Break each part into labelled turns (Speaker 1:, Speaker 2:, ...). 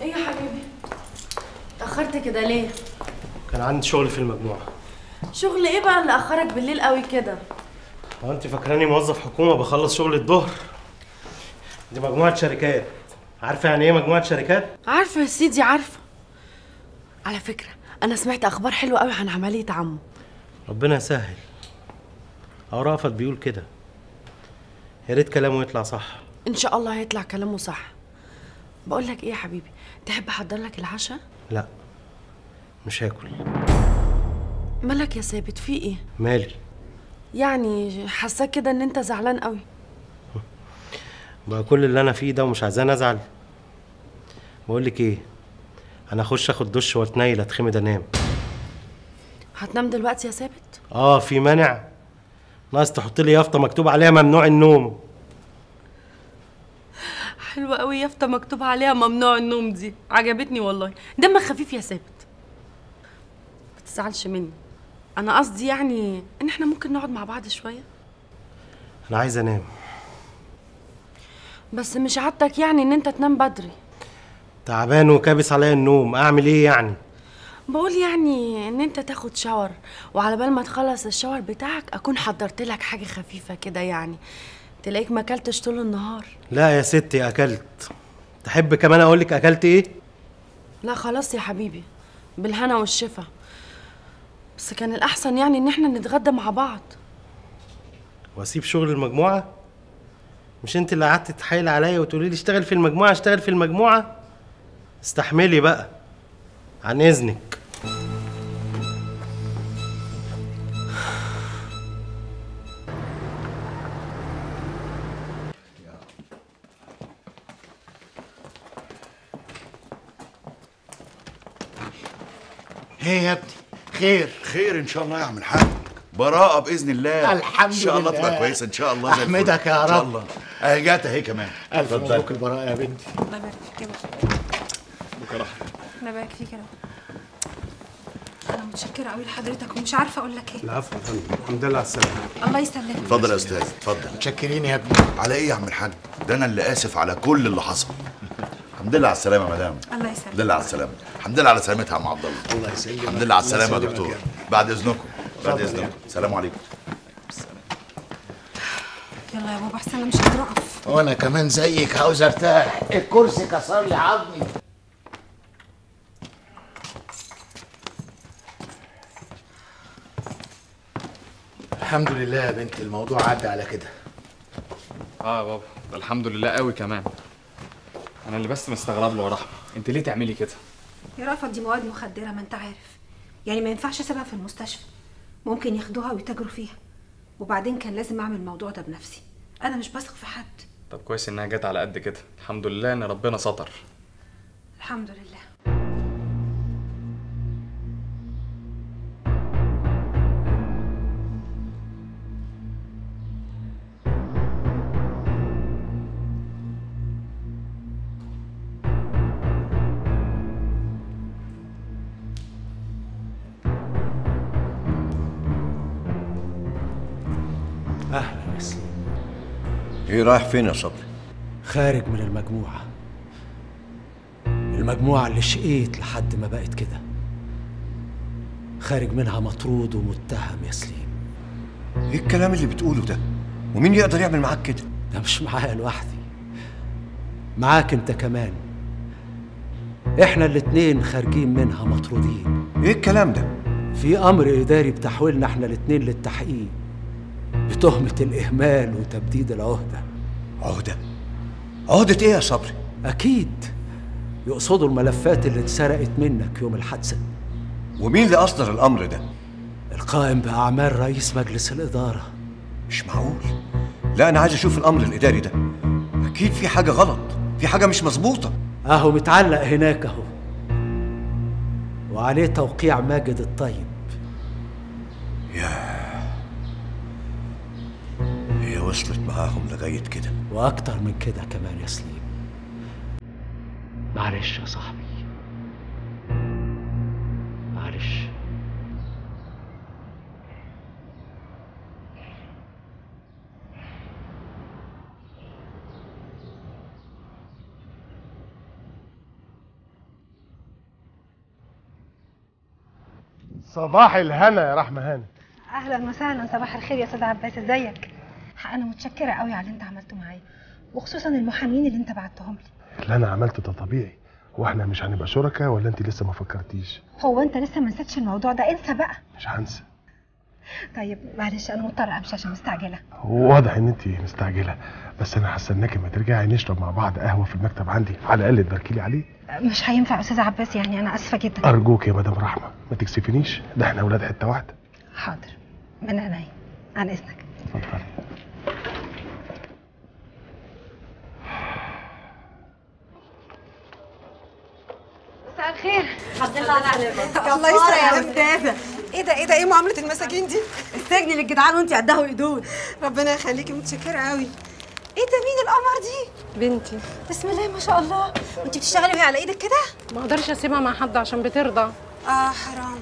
Speaker 1: إيه يا حبيبي؟ اتأخرت كده ليه؟
Speaker 2: كان عندي شغل في المجموعة.
Speaker 1: شغل إيه بقى اللي أخرك بالليل قوي كده؟
Speaker 2: هو انت فاكراني موظف حكومة بخلص شغل الظهر؟ دي مجموعة شركات. عارفة يعني إيه مجموعة شركات؟
Speaker 1: عارفة يا سيدي عارفة. على فكرة أنا سمعت أخبار حلوة قوي عن عملية عمو.
Speaker 2: ربنا يسهل. هو رأفت بيقول كده. يا ريت كلامه يطلع صح.
Speaker 1: إن شاء الله هيطلع كلامه صح. بقول لك إيه يا حبيبي؟ تحب أحضر لك العشاء؟
Speaker 2: لا مش هاكل.
Speaker 1: مالك يا ثابت؟ في إيه؟
Speaker 2: مالي.
Speaker 1: يعني حاساك كده إن أنت زعلان قوي.
Speaker 2: بقى كل اللي أنا فيه ده ومش عايزاني أزعل. بقول لك إيه؟ أنا أخش آخد دش وأتنيل أتخمد أنام.
Speaker 1: هتنام دلوقتي يا ثابت؟
Speaker 2: آه في مانع. ناقص تحط لي يافطة مكتوب عليها ممنوع النوم.
Speaker 1: حلوة قوي يافطة مكتوب عليها ممنوع النوم دي. عجبتني والله. دمك خفيف يا ثابت. ما تزعلش مني. أنا قصدي يعني إن إحنا ممكن نقعد مع بعض شوية.
Speaker 2: أنا عايز أنام.
Speaker 1: بس مش عادتك يعني إن إنت تنام بدري؟
Speaker 2: تعبان وكابس عليا النوم. أعمل إيه يعني؟
Speaker 1: بقول يعني إن إنت تاخد شاور وعلى بال ما تخلص الشاور بتاعك أكون حضرت لك حاجة خفيفة كده يعني. تلاقيك ما أكلتش طول النهار.
Speaker 2: لا يا ستي أكلت. تحب كمان أقول لك أكلت إيه؟
Speaker 1: لا خلاص يا حبيبي بالهنا والشفا. بس كان الأحسن يعني إن إحنا نتغدى مع بعض.
Speaker 2: وأسيب شغل المجموعة؟ مش أنت اللي قعدت تتحايل عليا وتقولي لي اشتغل في المجموعة اشتغل في المجموعة؟ استحملي بقى عن إذنك.
Speaker 3: إيه يا ابني خير.
Speaker 4: خير إن شاء الله يا عم الحاج. براءة بإذن الله.
Speaker 3: الحمد
Speaker 4: ان شاء الله
Speaker 3: لله.
Speaker 4: تبقى كويسة إن شاء الله زي الفل.
Speaker 3: أحمدك يا
Speaker 4: إن شاء
Speaker 3: رب.
Speaker 4: الله. أهي جات أهي كمان. ألف.
Speaker 3: مبروك البراءة يا بنتي.
Speaker 5: الله يبارك فيك يا بابا. الله يبارك فيك يا رب. أنا متشكرة قوي لحضرتك ومش عارفة أقول لك إيه.
Speaker 2: العفو يا فندم. الحمد لله على السلامة.
Speaker 5: الله يسلمك.
Speaker 4: اتفضل يا أستاذ اتفضل.
Speaker 3: متشكرين يا ابني.
Speaker 4: على إيه يا عم الحاج؟ ده أنا اللي آسف على كل اللي حصل. الحمد لله على السلامة يا مدام.
Speaker 5: الله
Speaker 4: الحمد
Speaker 5: يسلمك
Speaker 4: لله على السلامة. الحمد لله على سلامتها يا عم عبد الله.
Speaker 3: الله يسلمك.
Speaker 4: الحمد لله على السلامة يا دكتور. بعد إذنكم. بعد إذنكم. السلام عليكم.
Speaker 5: يلا يا بابا أحسن أنا مش قادره اقف
Speaker 3: وأنا كمان زيك عاوز أرتاح. الكرسي كسر لي عظمي. الحمد لله يا بنتي الموضوع عدى على كده.
Speaker 6: آه يا بابا ده الحمد لله قوي كمان. أنا اللي بس مستغرب له يا رحمة. أنت ليه تعملي كده؟
Speaker 5: يا رأفت دي مواد مخدرة ما أنت عارف. يعني ما ينفعش أسيبها في المستشفى. ممكن ياخدوها ويتاجروا فيها. وبعدين كان لازم أعمل الموضوع ده بنفسي. أنا مش بثق في حد.
Speaker 6: طب كويس إنها جت على قد كده. الحمد لله إن ربنا ستر.
Speaker 5: الحمد لله.
Speaker 7: إيه رايح فين يا صبري
Speaker 8: خارج من المجموعة. المجموعة اللي شقيت لحد ما بقت كده. خارج منها مطرود ومتهم يا سليم.
Speaker 7: إيه الكلام اللي بتقوله ده؟ ومين يقدر يعمل معاك كده؟
Speaker 8: ده مش معايا لوحدي. معاك انت كمان. إحنا الاتنين خارجين منها مطرودين.
Speaker 7: إيه الكلام ده؟
Speaker 8: في أمر إداري بتحويلنا إحنا الاتنين للتحقيق. بتهمة الإهمال وتبديد العهدة.
Speaker 7: عهدة؟ عهدة إيه يا صبري؟
Speaker 8: أكيد يقصدوا الملفات اللي اتسرقت منك يوم الحادثة.
Speaker 7: ومين اللي أصدر الأمر ده؟
Speaker 8: القائم بأعمال رئيس مجلس الإدارة.
Speaker 7: مش معقول. لا أنا عايز أشوف الأمر الإداري ده. أكيد في حاجة غلط في حاجة مش مظبوطة.
Speaker 8: أهو متعلق هناك أهو. وعليه توقيع ماجد الطيب.
Speaker 7: هي وصلت معاهم لغاية كده.
Speaker 8: وأكتر من كده كمان يا سليم. معلش يا صاحبي. معلش.
Speaker 9: صباح الهنا يا رحمة هانم
Speaker 5: أهلا وسهلا صباح الخير يا أستاذ عباس إزيك؟ أنا متشكرة قوي على اللي أنت عملته معايا وخصوصا المحامين اللي أنت بعتهم لي.
Speaker 9: اللي أنا عملته ده طبيعي. هو إحنا مش هنبقى شركاء ولا أنت لسه ما فكرتيش؟
Speaker 5: هو أنت لسه ما نسيتش الموضوع ده؟ انسى بقى.
Speaker 9: مش هنسى.
Speaker 5: طيب معلش أنا مضطرة أمشي عشان مستعجلة.
Speaker 9: واضح إن أنت مستعجلة بس أنا هستناكي ما ترجعي نشرب مع بعض قهوة في المكتب عندي على الأقل تباركي لي عليه.
Speaker 5: مش هينفع أستاذ عباس يعني أنا آسفة جدا.
Speaker 9: أرجوك يا مدام رحمة ما تكسفنيش. ده إحنا أولاد حتة واحدة.
Speaker 5: حاضر. من عينيا عن إذنك.
Speaker 9: اتفضلي.
Speaker 10: الحمد لله على
Speaker 11: الله. يستر يا أستاذة. إيه ده إيه ده إيه معاملة المساجين دي؟
Speaker 10: السجن للجدعان وانت قدها وقدود
Speaker 11: ربنا يخليكي متشكرة قوي. إيه ده مين القمر دي؟
Speaker 12: بنتي.
Speaker 11: بسم الله ما شاء الله. وانت بتشتغلي وهي على إيدك كده؟
Speaker 12: ما أقدرش اسيبها مع حد عشان بترضى.
Speaker 11: آه حرام.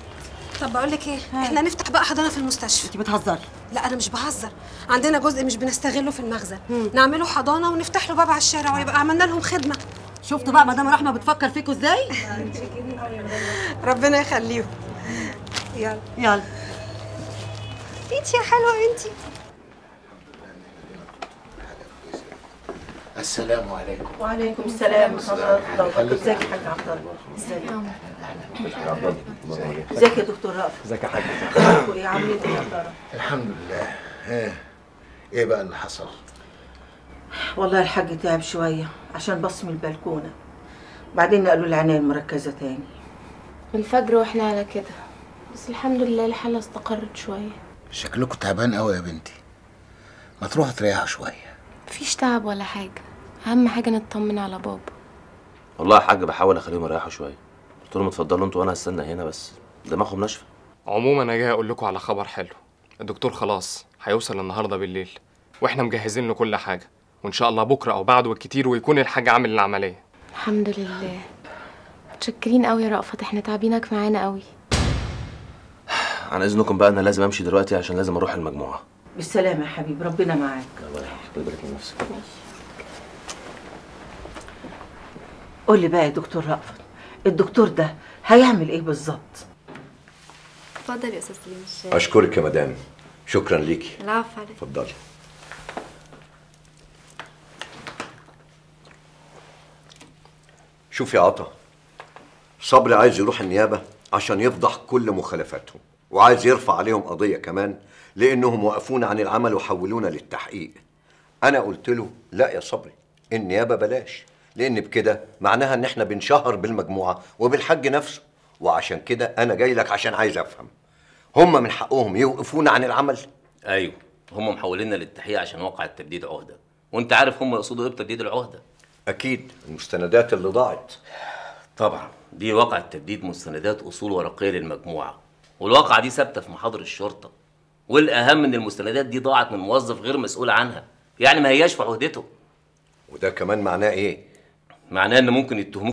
Speaker 11: طب بقول لك إيه إحنا نفتح بقى حضانة في المستشفى.
Speaker 10: انت بتهزري؟
Speaker 11: لا أنا مش بهزر. عندنا جزء مش بنستغله في المخزن نعمله حضانة ونفتح له باب على الشارع ويبقى عملنا لهم خدمة.
Speaker 10: شفتوا بقى مدام رحمة بتفكر فيكوا إزاي؟
Speaker 11: ربنا يخليهم. يلا.
Speaker 10: يلا.
Speaker 11: انت يا حلوة انت
Speaker 3: السلام عليكم.
Speaker 10: وعليكم السلام ورحمة الله وبركاته. ازيك يا حاج عبد الله؟ ازيك؟ ازيك يا دكتور رأفت؟
Speaker 3: ازيك يا حاج؟
Speaker 10: إيه عاملين إيه يا
Speaker 3: الحمد لله. إيه بقى اللي حصل؟
Speaker 10: والله الحاج تعب شوية عشان بص من البلكونة. بعدين نقلوا العناية المركزة تاني.
Speaker 13: من الفجر وإحنا على كده. بس الحمد لله الحالة استقرت شوية.
Speaker 3: شكلكم تعبان قوي يا بنتي. ما تروحوا تريحوا شوية.
Speaker 13: مفيش تعب ولا حاجة. أهم حاجة نطمن على بابا.
Speaker 14: والله يا حاج بحاول أخليهم يريحوا شوية. قلت لهم اتفضلوا أنتوا وأنا هستنى هنا بس. دماغهم ناشفة.
Speaker 6: عموما أنا جاي أقول لكم على خبر حلو. الدكتور خلاص هيوصل النهارده بالليل. وإحنا مجهزين له كل حاجة. وإن شاء الله بكرة أو بعده بالكتير ويكون الحاج عامل العملية.
Speaker 13: الحمد لله. متشكرين قوي يا رأفت. إحنا تعبينك معانا قوي
Speaker 14: عن إذنكم بقى أنا لازم أمشي دلوقتي عشان لازم أروح المجموعة.
Speaker 10: بالسلامة يا حبيبي. ربنا معاك.
Speaker 14: الله يبارك من نفسك.
Speaker 10: قول لي بقى يا دكتور رأفت الدكتور ده هيعمل إيه بالظبط؟
Speaker 15: اتفضل يا أستاذ سليم الشاي.
Speaker 7: أشكرك يا مدام. شكرا ليكي.
Speaker 15: العفو عليك.
Speaker 7: اتفضلي. شوف يا عطا صبري عايز يروح النيابة عشان يفضح كل مخالفاتهم وعايز يرفع عليهم قضية كمان لأنهم وقفونا عن العمل وحولونا للتحقيق. أنا قلت له لا يا صبري النيابة بلاش لأن بكده معناها إن إحنا بنشهر بالمجموعة وبالحج نفسه وعشان كده أنا جاي لك عشان عايز أفهم. هم من حقهم يوقفونا عن العمل.
Speaker 14: أيوه هم محوليننا للتحقيق عشان وقع التبديد عهده وأنت عارف هم يقصدوا إيه بتبديد العهدة؟
Speaker 7: أكيد المستندات اللي ضاعت.
Speaker 14: طبعا دي واقعة تبديد مستندات أصول ورقية للمجموعة والواقعة دي ثابتة في محاضر الشرطة والأهم إن المستندات دي ضاعت من موظف غير مسؤول عنها يعني ما هياش في عهدته.
Speaker 7: وده كمان معناه إيه؟
Speaker 14: معناه إن ممكن يتهموك